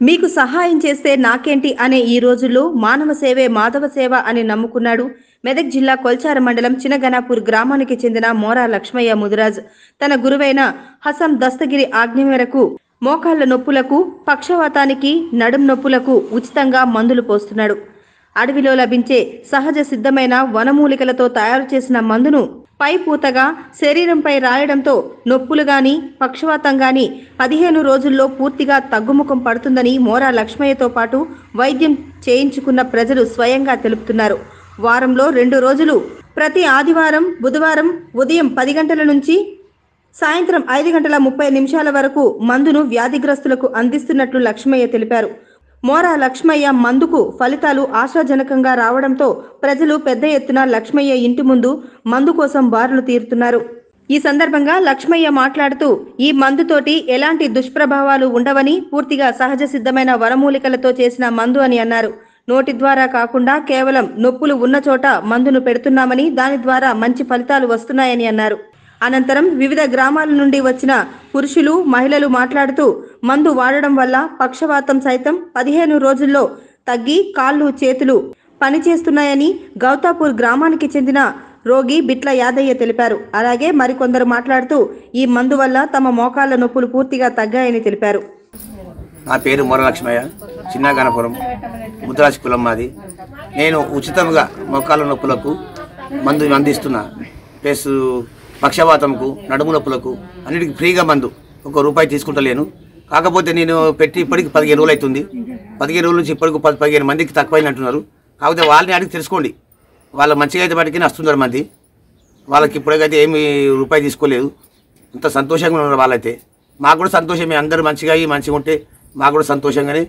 మీకు సహాయం చేస్తే నాకేంటి అనే ఈ రోజుల్లో మానవ సేవే మాధవ సేవ అని నమ్ముకున్నాడు మెదక్ జిల్లా కొల్చార మండలం చినగనాపూర్ గ్రామానికి చెందిన మోరా లక్ష్మయ్య ముదిరాజ్. తన గురువైన హసం దస్తగిరి ఆజ్ఞ మేరకు మోకాళ్ళ నొప్పులకు పక్షవాతానికి నడుం నొప్పులకు ఉచితంగా మందులు పోస్తున్నాడు. అడవిలో లభించే సహజ సిద్ధమైన వనమూలికలతో తయారు చేసిన మందును పై పూతగా శరీరంపై రాయడంతో నొప్పులు గాని పక్షవాతం గాని పదిహేను రోజుల్లో పూర్తిగా తగ్గుముఖం పడుతుందని మోరా లక్ష్మయ్యతో పాటు వైద్యం చేయించుకున్న ప్రజలు స్వయంగా తెలుపుతున్నారు. వారంలో రెండు రోజులు ప్రతి ఆదివారం బుధవారం ఉదయం పది గంటల నుంచి సాయంత్రం ఐదు గంటల ముప్పై నిమిషాల వరకు మందును వ్యాధిగ్రస్తులకు అందిస్తున్నట్లు లక్ష్మయ్య తెలిపారు. మోరా లక్ష్మయ్య మందుకు ఫలితాలు ఆశాజనకంగా రావడంతో ప్రజలు పెద్ద ఎత్తున లక్ష్మయ్య ఇంటి ముందు మందు కోసం బారులు తీరుతున్నారు. ఈ సందర్భంగా లక్ష్మయ్య మాట్లాడుతూ ఈ మందుతోటి ఎలాంటి దుష్ప్రభావాలు ఉండవని పూర్తిగా సహజ సిద్ధమైన వరమూలికలతో చేసిన మందు అని అన్నారు. నోటి ద్వారా కాకుండా కేవలం నొప్పులు ఉన్న చోట మందును పెడుతున్నామని దాని ద్వారా మంచి ఫలితాలు వస్తున్నాయని అన్నారు. అనంతరం వివిధ గ్రామాల నుండి వచ్చిన పురుషులు మహిళలు మాట్లాడుతూ మందు వాడడం వల్ల పక్షవాతం సైతం పదిహేను రోజుల్లో తగ్గి కాళ్ళు చేతులు పనిచేస్తున్నాయని గౌతాపూర్ గ్రామానికి చెందిన రోగి బిట్ల యాదయ్య తెలిపారు. అలాగే మరికొందరు మాట్లాడుతూ ఈ మందు వల్ల తమ మోకాళ్ళ నొప్పులు పూర్తిగా తగ్గాయని తెలిపారు. నా పేరు మురలక్ష్మయ్య చిన్న గణపురం ముద్రాసి కులం మాది. నేను ఉచితంగా మోకాళ్ళ నొప్పులకు మందు అందిస్తున్నా. ప్లస్ పక్షవాతంకు నడుము నొప్పులకు అన్నిటికీ ఫ్రీగా మందు ఒక రూపాయి తీసుకుంటలేను. కాకపోతే నేను పెట్టి ఇప్పటికి పదిహేను రోజులు అవుతుంది పదిహేను రోజుల నుంచి ఇప్పటికి పది పదిహేను మందికి తక్కువైనట్టున్నారు కాకపోతే వాళ్ళని అడిగి తెలుసుకోండి. వాళ్ళ మంచిగా అయితే వాటికి వస్తున్నారు మంది. వాళ్ళకి ఇప్పటికైతే ఏమి రూపాయి తీసుకోలేదు. అంత సంతోషంగా ఉన్నారు వాళ్ళైతే. మాకు కూడా సంతోషమే. అందరూ మంచిగా అయ్యి మంచిగా ఉంటే మాకు కూడా సంతోషంగానే.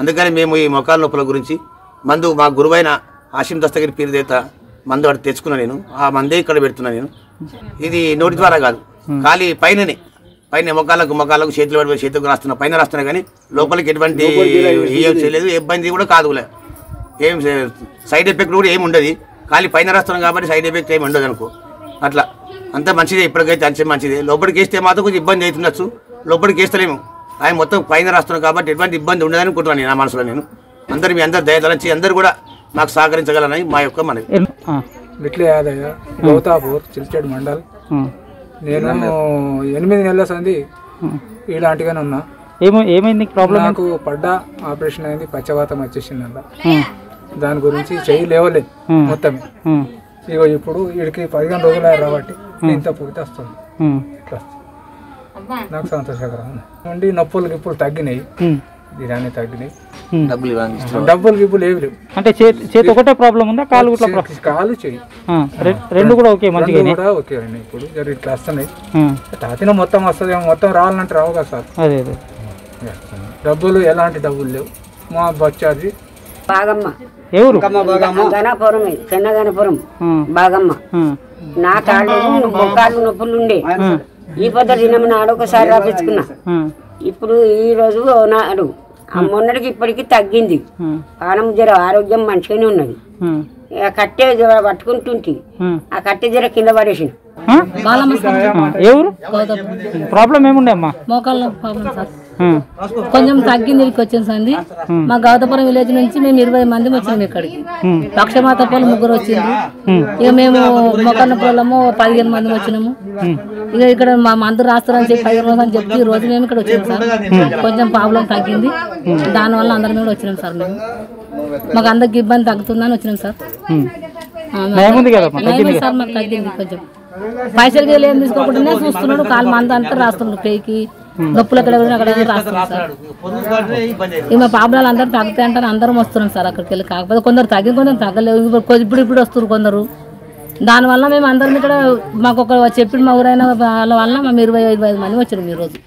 అందుకని మేము ఈ మొఖాల నొప్పుల గురించి మందు మా గురువైన ఆశీం దస్తగిరి పీరుదేత మందు అక్కడ తెచ్చుకున్నాను నేను. ఆ మందే ఇక్కడ పెడుతున్నాను నేను. ఇది నోటి ద్వారా కాదు. ఖాళీ పైననే. పైన మొఖాలకు మొఖాలకు చేతులు పడిపోయి చేతులకు రాస్తున్నా పైన రాస్తున్నా కానీ లోపలికి ఎటువంటి ఏం చేయలేదు. ఇబ్బంది కూడా కాదులే ఏం సైడ్ ఎఫెక్ట్ కూడా ఏమి ఉండదు. ఖాళీ పైన రాస్తున్నాం కాబట్టి సైడ్ ఎఫెక్ట్ ఏమి ఉండదు అనుకో. అట్లా. అంత మంచిదే ఇప్పటికైతే అంతే మంచిదే. లోపలికి వేస్తే మాత్రం కొంచెం ఇబ్బంది అవుతుండొచ్చు. లోపలికి వేస్తలేము. ఆయన మొత్తం పైన రాస్తున్నాం కాబట్టి ఎటువంటి ఇబ్బంది ఉండదని అనుకుంటున్నాను నేను నా మనసులో నేను. అందరు మీ అందరు దయతలంచి అందరు కూడా నాకు సహకరించగలరని మా యొక్క మనవి. బిట్లే యాదయ్య గౌతాపూర్ చిల్చేడు మండల్. నేను ఎనిమిది నెలల సంది ఇలాంటిగానే ఉన్నా. ఏమో ఏమైంది ప్రాబ్లం నాకు పడ్డ ఆపరేషన్ అయింది పచ్చవాతం వచ్చేసింది అలా దాని గురించి చెయ్యి లేవలేదు మొత్తమే. ఇగో ఇప్పుడు వీడికి పదిహేను రోజులు అయ్యారు కాబట్టి ఇంత పూర్తి వస్తుంది. నాకు సంతోషకరం. నుండి నొప్పులు గిప్పులు తగ్గినాయి. బిర్యానీ తగ్గినాయి. డబ్బులు ఇవ్వాలి డబ్బులు గిప్పులు ఏవి లేవు. అంటే చేతి చేతి ఒకటే ప్రాబ్లం ఉందా? కాలు కూడా కాలు రె- రెండు కూడా ఓకే మంచిగా కూడా ఓకే అండి. ఇప్పుడు జర ఇట్లా వస్తున్నాయి. తాతిన మొత్తం వస్తుంది మొత్తం రావాలంటే రావు కదా సార్. అదే అదే. డబ్బులు ఎలాంటి డబ్బులు లేవు. మా బచ్చాది బాగమ్మ. ఎవరు? గణపురం చిన్న గణపురం బాగమ్మ. నా కాళ్ళు మొక్కాళ్ళు నొప్పులు ఉండే. ఈ పొద్దు దినం నాడు ఒకసారి రాపించుకున్నా ఇప్పుడు ఈ రోజు నాడు మొన్నటికి ఇప్పటికి తగ్గింది. ప్రాణం జర ఆరోగ్యం మంచిగానే ఉన్నది. కట్టె జర పట్టుకుంటుంటి. ఆ. కట్టె జర కింద ఎవరు? ప్రాబ్లం ఏముండే అమ్మా? మోకాళ్ళ ప్రాబ్లం సార్. ఆ, కొంచెం తగ్గింది ఇక్కడికి వచ్చింది సంది. మా గౌతపురం విలేజ్ నుంచి మేము ఇరవై మంది వచ్చినాం ఇక్కడికి. పక్షమాత పోలు ముగ్గురు వచ్చిండ్రు. ఇక మేము మొక్కన్న పొలము పదిహేను మంది వచ్చినాము. ఇక ఇక్కడ మా మందు రాస్తారని చెప్పి రోజులు అని చెప్పి ఈ రోజు మేము ఇక్కడ వచ్చినాం సార్. కొంచెం ప్రాబ్లం తగ్గింది. దానివల్ల అందరం కూడా వచ్చినాం సార్ మేము. మాకు అందరికి ఇబ్బంది తగ్గుతుందని వచ్చినాం సార్. సార్ మాకు తగ్గింది కొంచెం. పైసలు గిసలు ఏం తీసుకోకుండానే చూస్తున్నాడు కాలు మంద అంతా రాస్తున్నాడు పేకి. నొప్పులు అక్కడ కూడా రాస్తున్నాడు సార్. ఇక మా పాపలు అందరూ తగ్గుతాయి అంటారు అందరం వస్తున్నాం సార్ అక్కడికి వెళ్ళి. కాకపోతే కొందరు తగ్గి కొందరు తగ్గలేదు. ఇప్పుడు ఇప్పుడు వస్తున్నారు కొందరు. దానివల్ల మేము అందరం ఇక్కడ మాకు ఒక చెప్పిన మా ఊరైన వాళ్ళ వల్ల మేము ఇరవై ఇరవై ఐదు మంది వచ్చినాం ఈరోజు